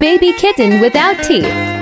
Baby kitten without teeth.